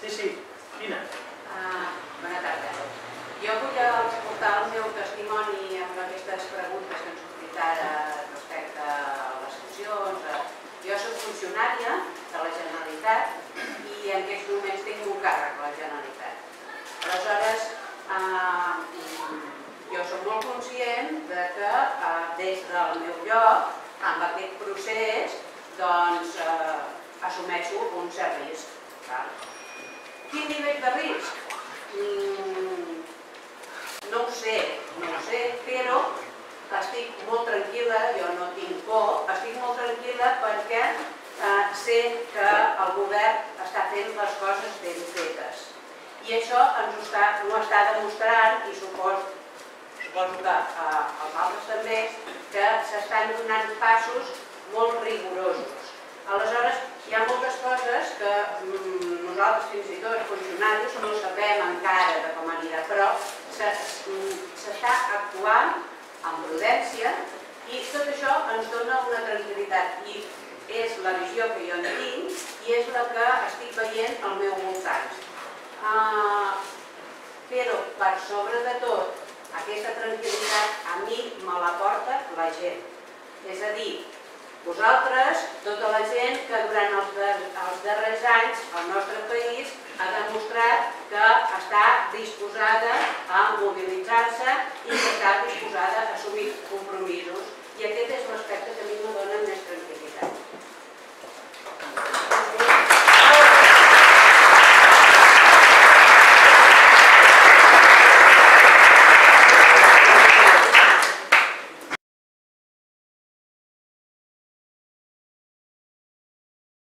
Sí, sí, Quina? Ah, bona tarda. Jo vull portar el meu testimoni amb aquestes preguntes que ens sortit ara respecte a les funcions. Jo soc funcionària de la Generalitat i en aquests moments tinc un càrrec a la Generalitat. Aleshores, eh, jo soc molt conscient de que eh, des del meu lloc, amb aquest procés, doncs eh, assumeixo un cert risc. Nivell de risc? Mm, no ho sé, no ho sé, però estic molt tranquil·la, jo no tinc por, estic molt tranquil·la perquè eh, sé que el govern està fent les coses ben fetes. I això ens ho està, està demostrant i suposo que eh, els altres també, que s'estan donant passos molt rigorosos. Aleshores, hi ha moltes coses que mm, nosaltres fins i tot funcionaris no sabem encara de com anirà, però s'està actuant amb prudència i tot això ens dona una tranquil·litat i és la visió que jo en tinc i és la que estic veient al meu voltant. Uh, però per sobre de tot, aquesta tranquil·litat a mi me la porta la gent. És a dir, vosaltres, tota la gent que durant els, els darrers anys el nostre està disposada a mobilitzar-se